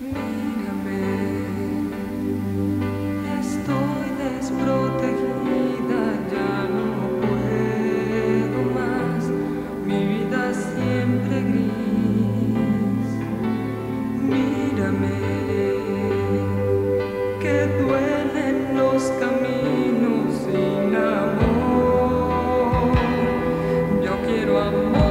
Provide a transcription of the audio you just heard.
Mírame, estoy desprotegida, ya no puedo más. Mi vida siempre gris. Mírame, que duelen los caminos sin amor. Yo quiero amor.